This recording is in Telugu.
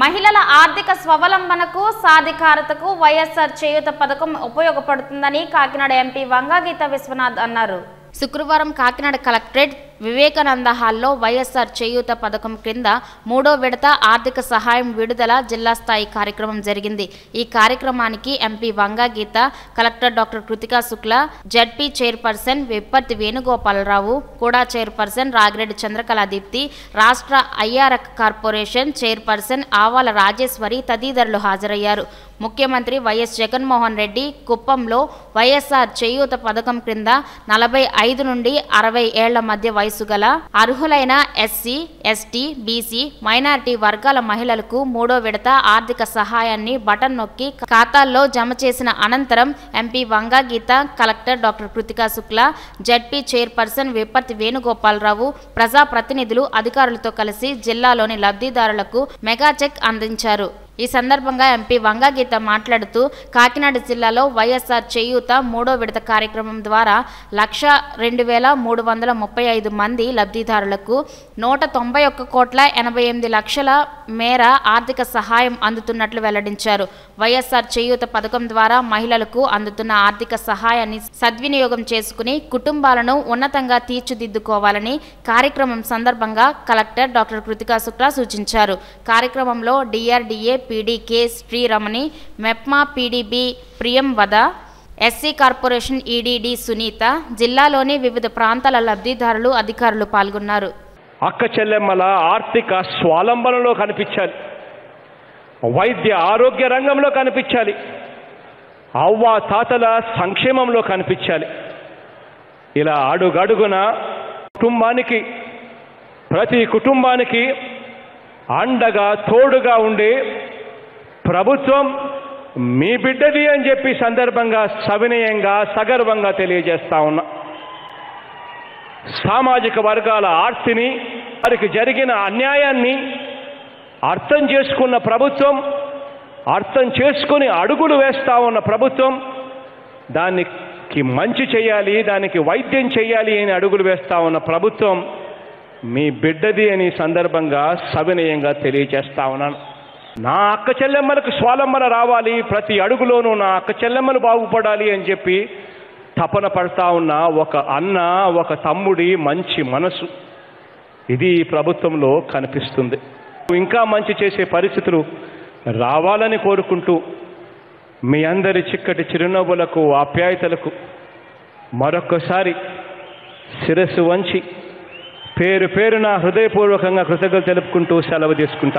మహిళల ఆర్థిక స్వావలంబనకు సాధికారతకు వైఎస్ఆర్ చేయూత పథకం ఉపయోగపడుతుందని కాకినాడ ఎంపీ వంగాగీత విశ్వనాథ్ అన్నారు. శుక్రవారం కాకినాడ కలెక్టరేట్ వివేకానంద హాల్లో వైఎస్ఆర్ చేయూత పథకం క్రింద మూడో విడత ఆర్థిక సహాయం విడుదల జిల్లా స్థాయి కార్యక్రమం జరిగింది. ఈ కార్యక్రమానికి MP Vangageetha collector doctor Krithika Shukla ZP chairperson Vipparthi Venugopalarao కూడా చైర్పర్సన్ రాగిరెడ్డి చంద్రకళా దీప్తి రాష్ట్ర ఐఆర్ఎక్ కార్పొరేషన్ చైర్పర్సన్ ఆవాల రాజేశ్వరి తదితరులు హాజరయ్యారు. ముఖ్యమంత్రి వైఎస్ జగన్మోహన్ రెడ్డి కుప్పంలో వైఎస్ఆర్ చేయూత పథకం క్రింద నలభై ఐదు నుండి అరవై ఏళ్ళ మధ్య వయసు గల అర్హులైన ఎస్సీ ఎస్టీ బీసీ మైనారిటీ వర్గాల మహిళలకు మూడో విడత ఆర్థిక సహాయాన్ని బటన్ నొక్కి ఖాతాల్లో జమ చేసిన అనంతరం MP Vanga Geetha collector doctor Krithika Shukla ZP chairperson Vipparthi Venugopalarao ప్రజాప్రతినిధులు అధికారులతో కలిసి జిల్లాలోని లబ్ధిదారులకు మెగా చెక్ అందించారు. ఈ సందర్భంగా ఎంపీ వంగగీత మాట్లాడుతూ కాకినాడ జిల్లాలో వైఎస్ఆర్ చేయూత మూడో విడత కార్యక్రమం ద్వారా లక్ష రెండు వేల మూడు వందల ముప్పై ఐదు మంది లబ్ధిదారులకు నూట తొంభై ఒక్క కోట్ల ఎనభై ఎనిమిది లక్షల మేర ఆర్థిక సహాయం అందుతున్నట్లు వెల్లడించారు. వైఎస్ఆర్ చేయూత పథకం ద్వారా మహిళలకు అందుతున్న ఆర్థిక సహాయాన్ని సద్వినియోగం చేసుకుని కుటుంబాలను ఉన్నతంగా తీర్చిదిద్దుకోవాలని కార్యక్రమం సందర్భంగా కలెక్టర్ డాక్టర్ కృతికా శుక్లా సూచించారు. కార్యక్రమంలో DRDA PD K Sriramani MEPMA PDB Priyamvada SC corporation EDD Sunitha జిల్లాలోని వివిధ ప్రాంతాల లబ్ధిదారులు అధికారులు పాల్గొన్నారు. అక్క చెల్లెమ్మల ఆర్థిక స్వాలంబనలో కనిపించాలి. వైద్య ఆరోగ్య రంగంలో కనిపించాలి. అవ్వ తాతల సంక్షేమంలో కనిపించాలి. ఇలా అడుగడుగున కుటుంబానికి ప్రతి కుటుంబానికి అండగా తోడుగా ఉండి ప్రభుత్వం మీ బిడ్డది అని చెప్పి సందర్భంగా సవినయంగా సగర్వంగా తెలియజేస్తా ఉన్నా. సామాజిక వర్గాల ఆర్తిని వారికి జరిగిన అన్యాయాన్ని అర్థం చేసుకున్న ప్రభుత్వం అర్థం చేసుకుని అడుగులు వేస్తా ఉన్న ప్రభుత్వం దానికి మంచి చేయాలి దానికి వైద్యం చేయాలి అని అడుగులు వేస్తా ఉన్న ప్రభుత్వం మీ బిడ్డది అని సందర్భంగా సవినయంగా తెలియజేస్తా ఉన్నాను. నా అక్క చెల్లెమ్మలకు స్వాలంబన రావాలి ప్రతి అడుగులోనూ నా అక్క చెల్లెమ్మలు బాగుపడాలి అని చెప్పి తపన పడతా ఉన్న ఒక అన్న ఒక తమ్ముడి మంచి మనసు. ఇది ప్రభుత్వంలో కనిపిస్తుంది. ఇంకా మంచి చేసే పరిస్థితులు రావాలని కోరుకుంటూ మీ అందరి చిక్కటి చిరునవ్వులకు ఆప్యాయతలకు మరొక్కసారి శిరస్సు వంచి పేరు పేరున హృదయపూర్వకంగా కృతజ్ఞతలు తెలుపుకుంటూ సెలవు తీసుకుంటాం.